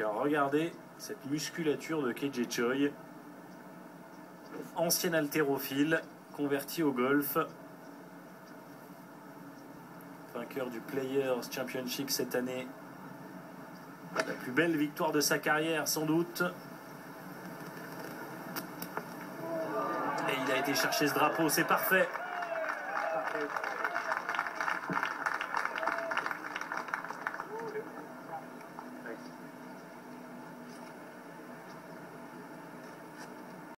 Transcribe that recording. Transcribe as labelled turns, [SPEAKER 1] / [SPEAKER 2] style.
[SPEAKER 1] Euh, regardez cette musculature de KJ Choi. Ancien haltérophile, converti au golf. Vainqueur du Players Championship cette année. La plus belle victoire de sa carrière sans doute. Et il a été chercher ce drapeau, c'est parfait.
[SPEAKER 2] Parfait.